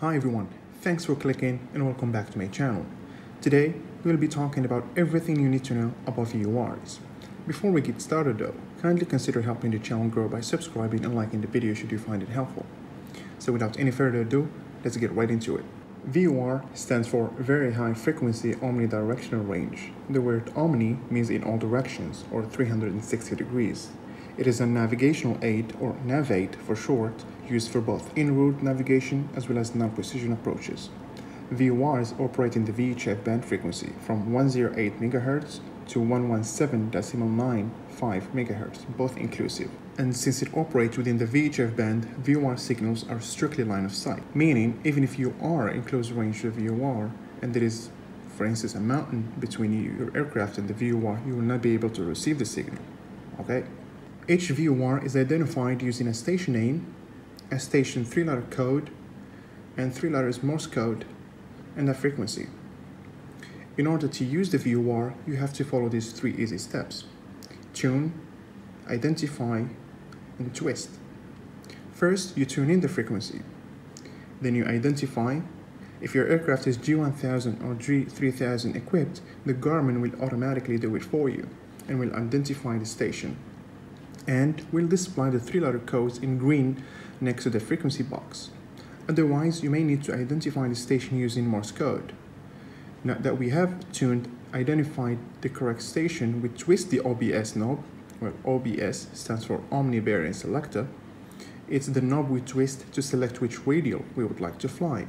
Hi everyone, thanks for clicking and welcome back to my channel. Today, we'll be talking about everything you need to know about VORs. Before we get started though, kindly consider helping the channel grow by subscribing and liking the video should you find it helpful. So without any further ado, let's get right into it. VOR stands for Very High Frequency Omnidirectional Range. The word omni means in all directions or 360 degrees. It is a navigational aid, or NAVAID for short, used for both en-route navigation as well as non-precision approaches. VORs operate in the VHF band frequency from 108 MHz to 117.95 MHz, both inclusive. And since it operates within the VHF band, VOR signals are strictly line of sight, meaning even if you are in close range of VOR and there is, for instance, a mountain between your aircraft and the VOR, you will not be able to receive the signal. Okay? Each VOR is identified using a station name, a station three-letter code, and three letters Morse code, and a frequency. In order to use the VOR, you have to follow these three easy steps. Tune, identify, and twist. First, you tune in the frequency. Then you identify. If your aircraft is G1000 or G3000 equipped, the Garmin will automatically do it for you and will identify the station and will display the three-letter codes in green next to the frequency box. Otherwise, you may need to identify the station using Morse code. Now that we have tuned, identified the correct station, we twist the OBS knob, where OBS stands for Omni Bearing Selector. It's the knob we twist to select which radial we would like to fly.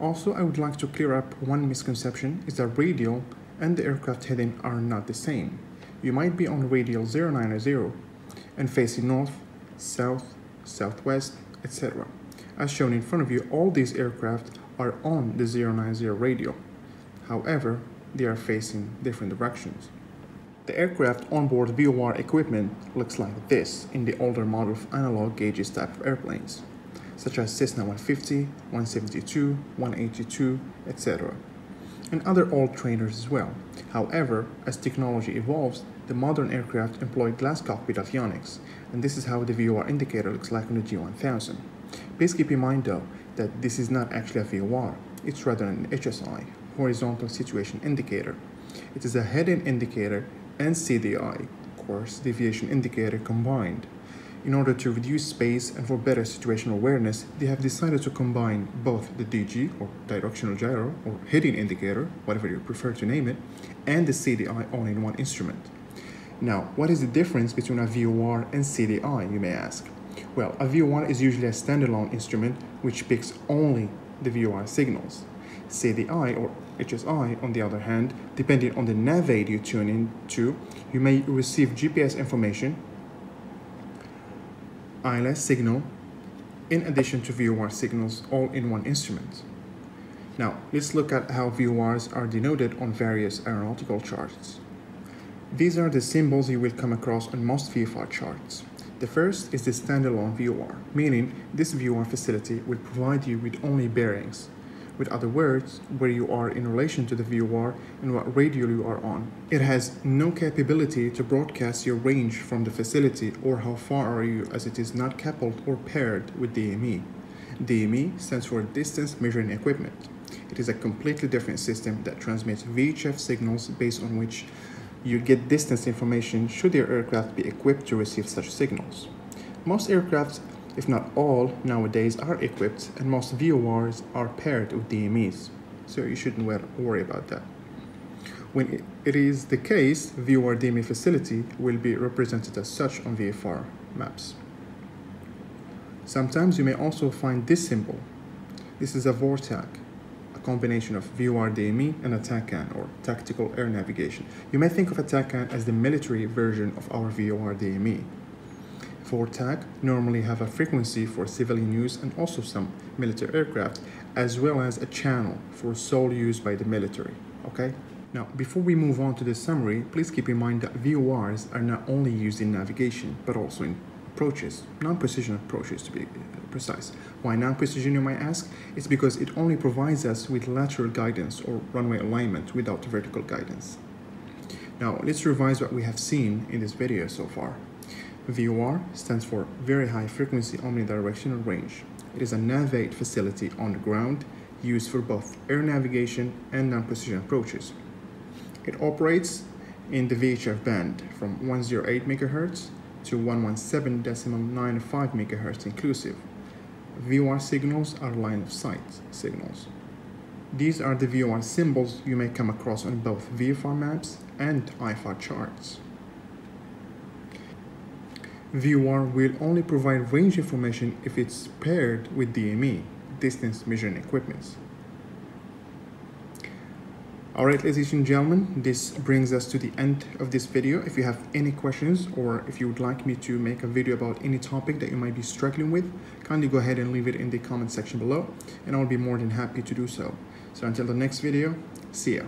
Also, I would like to clear up one misconception is that radial and the aircraft heading are not the same you might be on radial 090 and facing north, south, southwest, etc. As shown in front of you, all these aircraft are on the 090 radial. However, they are facing different directions. The aircraft onboard VOR equipment looks like this in the older model of analog gauges type of airplanes, such as Cessna 150, 172, 182, etc and other old trainers as well. However, as technology evolves, the modern aircraft employ glass cockpit avionics, and this is how the VOR indicator looks like on the G1000. Please keep in mind though that this is not actually a VOR, it's rather an HSI, horizontal situation indicator. It is a heading indicator and CDI, course deviation indicator combined. In order to reduce space and for better situational awareness, they have decided to combine both the DG, or directional gyro, or heading indicator, whatever you prefer to name it, and the CDI all in one instrument. Now, what is the difference between a VOR and CDI, you may ask? Well, a VOR is usually a standalone instrument which picks only the VOR signals. CDI or HSI, on the other hand, depending on the nav aid you tune in to, you may receive GPS information ILS signal in addition to VOR signals all in one instrument. Now, let's look at how VORs are denoted on various aeronautical charts. These are the symbols you will come across on most VFR charts. The first is the standalone VOR, meaning this VOR facility will provide you with only bearings, with other words, where you are in relation to the VOR and what radial you are on. It has no capability to broadcast your range from the facility or how far are you as it is not coupled or paired with DME. DME stands for Distance Measuring Equipment. It is a completely different system that transmits VHF signals based on which you get distance information should your aircraft be equipped to receive such signals. Most aircraft if not all, nowadays are equipped and most VORs are paired with DMEs, so you shouldn't worry about that. When it is the case, VOR DME facility will be represented as such on VFR maps. Sometimes you may also find this symbol. This is a VORTAC, a combination of VOR DME and a TACAN, or Tactical Air Navigation. You may think of a TACAN as the military version of our VOR DME. VORTAC normally have a frequency for civilian use and also some military aircraft, as well as a channel for sole use by the military, okay? Now, before we move on to the summary, please keep in mind that VORs are not only used in navigation, but also in approaches, non-precision approaches to be uh, precise. Why non-precision, you might ask? It's because it only provides us with lateral guidance or runway alignment without vertical guidance. Now, let's revise what we have seen in this video so far. VOR stands for Very High Frequency Omnidirectional Range. It is a NAVAID facility on the ground used for both air navigation and non-precision approaches. It operates in the VHF band from 108 MHz to 117.95 MHz inclusive. VOR signals are line of sight signals. These are the VOR symbols you may come across on both VFR maps and IFR charts. VOR will only provide range information if it's paired with DME, distance measuring equipments. Alright ladies and gentlemen, this brings us to the end of this video. If you have any questions or if you would like me to make a video about any topic that you might be struggling with, kindly go ahead and leave it in the comment section below and I'll be more than happy to do so. So until the next video, see ya.